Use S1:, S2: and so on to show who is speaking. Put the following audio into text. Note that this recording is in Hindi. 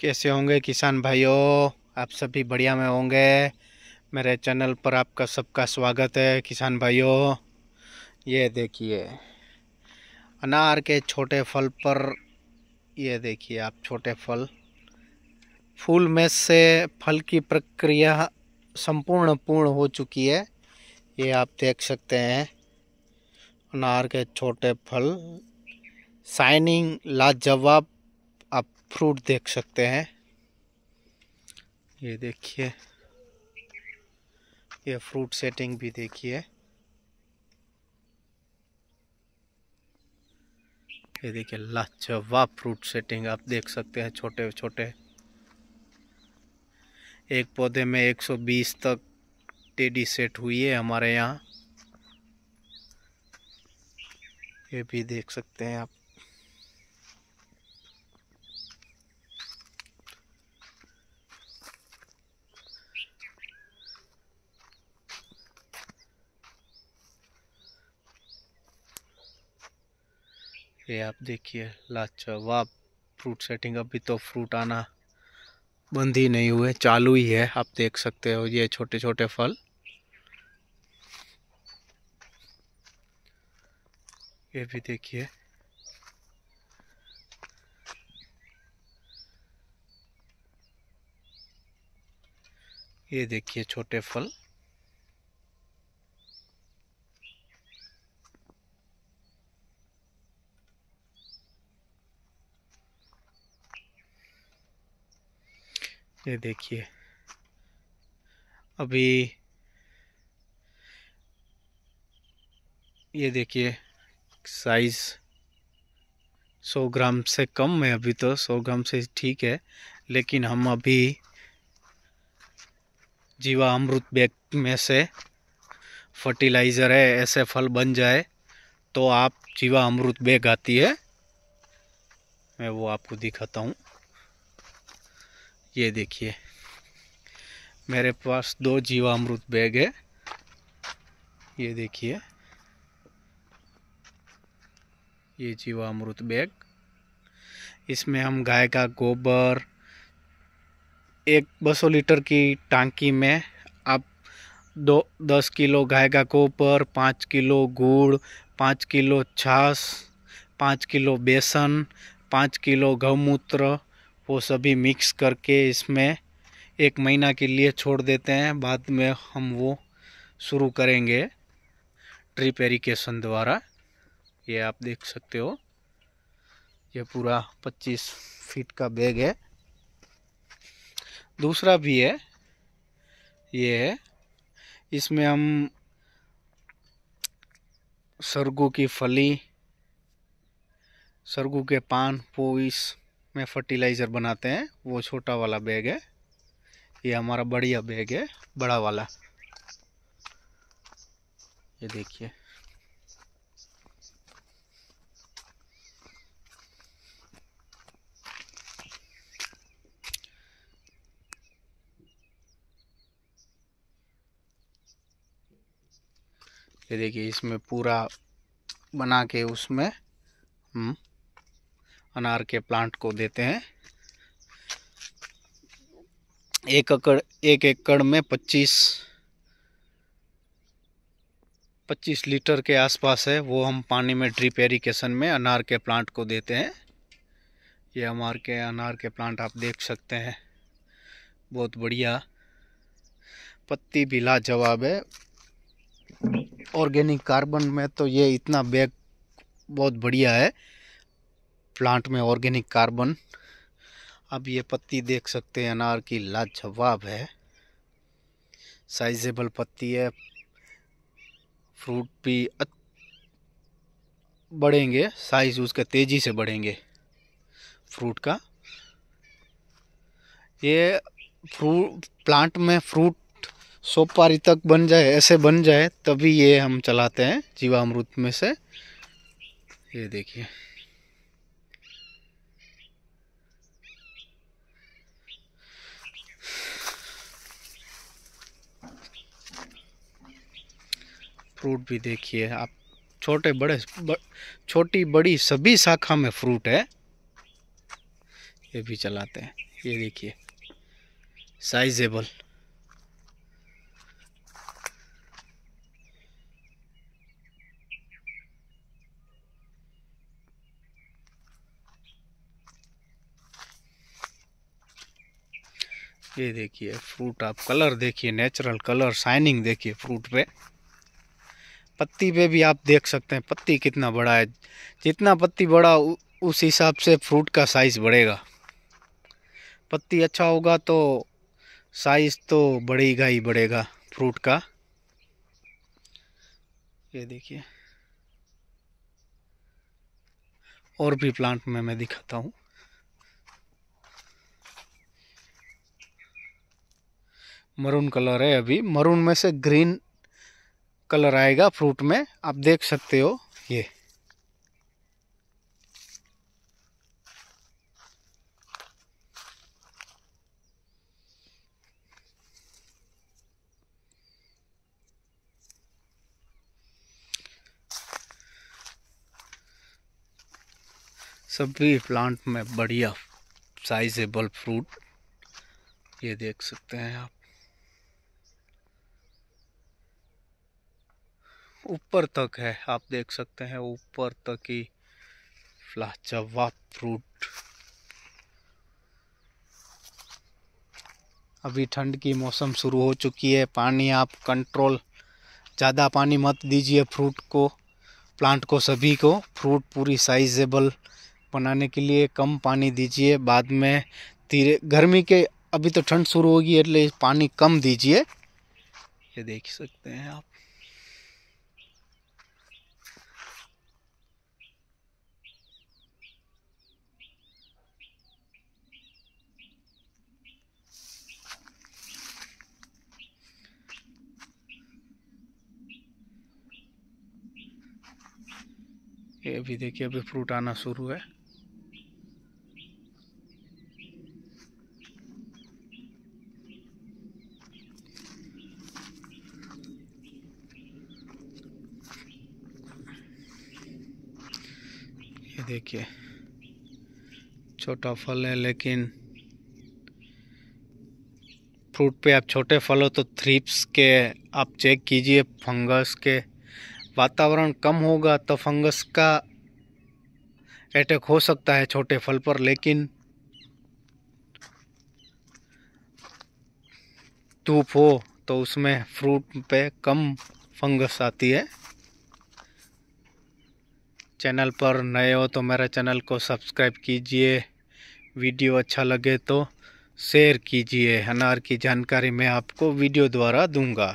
S1: कैसे होंगे किसान भाइयों? आप सभी बढ़िया में होंगे। मेरे चैनल पर आपका सबका स्वागत है किसान भाइयों। ये देखिए, अनार के छोटे फल पर, ये देखिए आप छोटे फल। फूल में से फल की प्रक्रिया संपूर्ण पूर्ण हो चुकी है। ये आप देख सकते हैं, अनार के छोटे फल। शाइनिंग लाजवाब आप फ्रूट देख सकते हैं। ये देखिए। ये फ्रूट सेटिंग भी देखिए। ये देखिए, लाजवाब फ्रूट सेटिंग आप देख सकते हैं छोटे छोटे। एक पौधे में 120 तक टेडी सेट हुई है हमारे यहाँ। ये भी देख सकते हैं आप। ये आप देखिए लाजवाब फ्रूट सेटिंग अभी तो फ्रूट आना बंद ही नहीं हुए, चालू ही है, आप देख सकते हो, ये छोटे छोटे फल। ये भी देखिए। ये देखिए छोटे फल। ये देखिए। अभी ये देखिए साइज़ सौ ग्राम से कम है अभी तो सौ ग्राम से ठीक है, लेकिन हम अभी जीवा अमृत बैग में से फर्टिलाइज़र है, ऐसे फल बन जाए तो आप जीवा अमृत बैग आती है, मैं वो आपको दिखाता हूँ। ये देखिए, मेरे पास दो जीवामृत बैग है। ये देखिए, ये जीवामृत बैग। इसमें हम गाय का गोबर, एक बसो लीटर की टांकी में आप दो, दस किलो गाय का गोबर, पाँच किलो गुड़, पाँच किलो छाछ, पाँच किलो बेसन, पाँच किलो गौमूत्र वो सभी मिक्स करके इसमें एक महीना के लिए छोड़ देते हैं। बाद में हम वो शुरू करेंगे ट्रिप एरिकेशन द्वारा। ये आप देख सकते हो। ये पूरा 25 फीट का बैग है। दूसरा भी है। ये है। इसमें हम सरगू की फली, सरगू के पान वो इस में फर्टिलाइज़र बनाते हैं। वो छोटा वाला बैग है। ये हमारा बढ़िया बैग है, बड़ा वाला। ये देखिए। ये देखिए, इसमें पूरा बना के उसमें हम अनार के प्लांट को देते हैं। एक एकड़ एक एकड़ में पच्चीस पच्चीस लीटर के आसपास है। वो हम पानी में ड्रिप एरिकेशन में अनार के प्लांट को देते हैं। ये हमारे के, अनार के प्लांट आप देख सकते हैं। बहुत बढ़िया। पत्ती भी लाजवाब है। ऑर्गेनिक कार्बन में तो ये इतना बैग बहुत बढ़िया है। प्लांट में ऑर्गेनिक कार्बन। अब ये पत्ती देख सकते हैं, अनार की लाजवाब है। साइजेबल पत्ती है। फ्रूट भी बढ़ेंगे, साइज़ उसके तेज़ी से बढ़ेंगे, फ्रूट का। ये फ्रूट प्लांट में फ्रूट सोपारी तक बन जाए, ऐसे बन जाए, तभी ये हम चलाते हैं जीवामृत में से। ये देखिए। फ्रूट भी देखिए आप छोटे बड़े ब, छोटी बड़ी सभी शाखा में फ्रूट है। ये भी चलाते हैं। ये देखिए साइजेबल ये देखिए फ्रूट आप कलर देखिए नेचुरल कलर शाइनिंग देखिए फ्रूट पे। पत्ती पे भी आप देख सकते हैं, पत्ती कितना बड़ा है। जितना पत्ती बड़ा उस हिसाब से फ्रूट का साइज़ बढ़ेगा। पत्ती अच्छा होगा तो साइज़ तो बढ़ेगा ही बढ़ेगा फ्रूट का। ये देखिए। और भी प्लांट में मैं दिखाता हूँ। मरून कलर है अभी। मरून में से ग्रीन कलर आएगा फ्रूट में, आप देख सकते हो, ये। सभी प्लांट में बढ़िया साइजेबल फ्रूट, ये देख सकते हैं आप। ऊपर तक है आप देख सकते हैं ऊपर तक ही जवाब फ्रूट अभी ठंड की मौसम शुरू हो चुकी है पानी आप कंट्रोल ज़्यादा पानी मत दीजिए फ्रूट को प्लांट को सभी को फ्रूट पूरी साइजेबल बनाने के लिए कम पानी दीजिए बाद में धीरे गर्मी के अभी तो ठंड शुरू होगी એટલે पानी कम दीजिए ये देख सकते हैं आप ये अभी देखिए, अभी फ्रूट आना शुरू है। ये देखिए, छोटा फल है, लेकिन फ्रूट पे आप छोटे फल हो तो थ्रिप्स के आप चेक कीजिए फंगस के वातावरण कम होगा तो फंगस का अटैक हो सकता है छोटे फल पर, लेकिन धूप हो तो उसमें फ्रूट पे कम फंगस आती है। चैनल पर नए हो तो मेरे चैनल को सब्सक्राइब कीजिए। वीडियो अच्छा लगे तो शेयर कीजिए। अनार की जानकारी मैं आपको वीडियो द्वारा दूँगा।